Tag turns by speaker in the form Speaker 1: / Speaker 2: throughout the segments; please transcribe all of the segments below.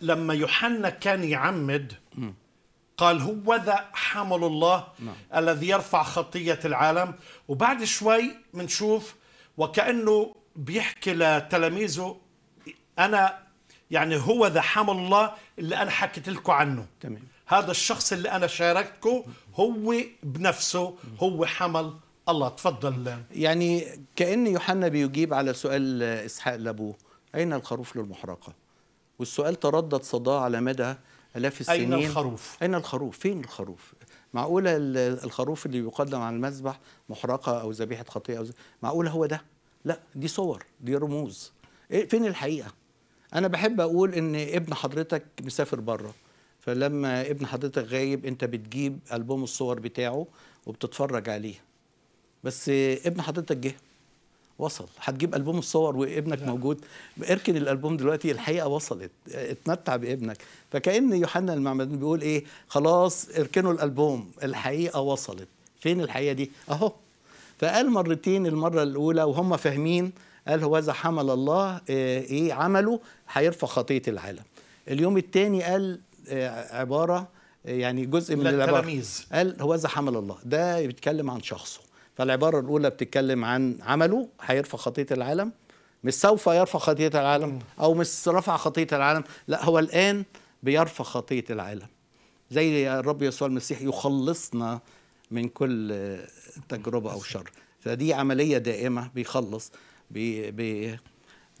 Speaker 1: لما يوحنا كان يعمد قال هو ذا حمل الله
Speaker 2: نعم.
Speaker 1: الذي يرفع خطية العالم. وبعد شوي منشوف وكأنه بيحكي لتلاميذه أنا يعني هو ذا حمل الله اللي أنا حكيت لكم عنه.
Speaker 2: تمام.
Speaker 1: هذا الشخص اللي أنا شاركته هو بنفسه هو حمل الله. تفضل.
Speaker 2: يعني كأن يوحنا بيجيب على سؤال إسحاق لأبوه أين الخروف للمحرقة؟ والسؤال تردد صداه على مدى آلاف السنين
Speaker 1: أين الخروف
Speaker 2: أين الخروف؟ فين الخروف؟ معقولة ال- الخروف اللي يقدم على المذبح محرقة أو ذبيحة خطيئة أو ز... معقولة هو ده؟ لا دي صور دي رموز إيه فين الحقيقة؟ أنا بحب أقول إن ابن حضرتك مسافر بره فلما ابن حضرتك غايب أنت بتجيب ألبوم الصور بتاعه وبتتفرج عليه بس ابن حضرتك جه وصل. هتجيب ألبوم الصور وابنك لا. موجود. اركن الألبوم دلوقتي الحقيقة وصلت. اتمتع بابنك. فكأن يوحنا المعمدان بيقول إيه؟ خلاص اركنوا الألبوم. الحقيقة وصلت. فين الحقيقة دي؟ أهو. فقال مرتين المرة الأولى وهم فاهمين قال هو إذا حمل الله آه، إيه؟ عمله هيرفع خطية العالم. اليوم الثاني قال آه، عبارة آه، يعني جزء من
Speaker 1: العبارة.
Speaker 2: قال هو ذا حمل الله. ده بيتكلم عن شخصه. فالعبارة الأولى بتتكلم عن عمله هيرفع خطية العالم مش سوف يرفع خطية العالم أو مش رفع خطية العالم لا هو الآن بيرفع خطية العالم. زي الرب يسوع المسيح يخلصنا من كل تجربة أو شر. فدي عملية دائمة بيخلص بي بي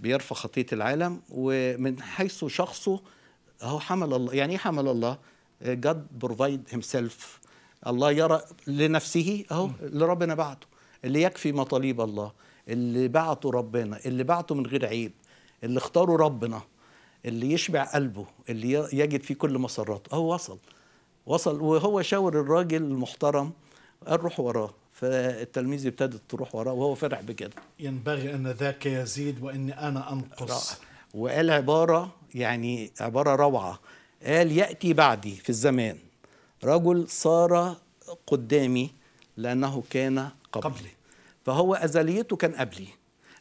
Speaker 2: بيرفع خطية العالم ومن حيث شخصه هو حمل الله يعني إيه حمل الله؟ God provide himself الله يرى لنفسه أهو اللي ربنا بعته. اللي يكفي مطالب الله اللي بعته ربنا اللي بعته من غير عيب اللي اختاره ربنا اللي يشبع قلبه اللي يجد فيه كل مسراته. أهو وصل. وصل. وهو شاور الراجل المحترم قال روح وراه. فالتلميذ ابتدت تروح وراه وهو فرح بكده.
Speaker 1: ينبغي أن ذاك يزيد وإني أنا أنقص.
Speaker 2: رائع. وقال عبارة يعني عبارة روعة. قال يأتي بعدي في الزمان. رجل صار قدامي لأنه كان قبلي,
Speaker 1: قبلي.
Speaker 2: فهو أزليته كان قبلي.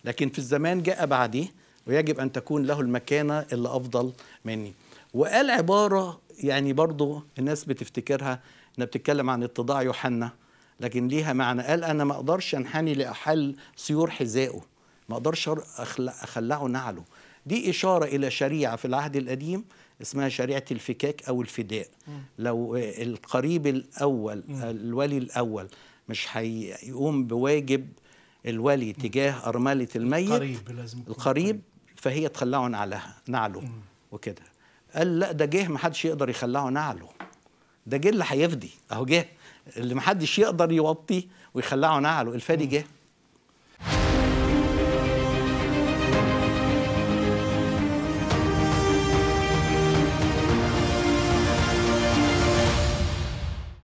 Speaker 2: لكن في الزمان جاء بعدي ويجب أن تكون له المكانة اللي أفضل مني. وقال عبارة يعني برضو الناس بتفتكرها إنها بتتكلم عن اتضاع يوحنا لكن ليها معنى. قال أنا ما أقدرش أنحني لأحل سيور حذائه. ما أقدرش أخلع- أخلعه نعله. دي إشارة إلى شريعة في العهد القديم اسمها شريعة الفكاك أو الفداء. لو القريب الأول الولي الأول مش هيقوم بواجب الولي تجاه أرملة الميت
Speaker 1: قريب لازم يكون
Speaker 2: القريب فهي تخلعه نعلها نعله وكده. قال لا ده جه محدش يقدر يخلعه نعله. ده جه اللي هيفدي أهو جه اللي محدش يقدر يوطي ويخلعه نعله. الفادي جه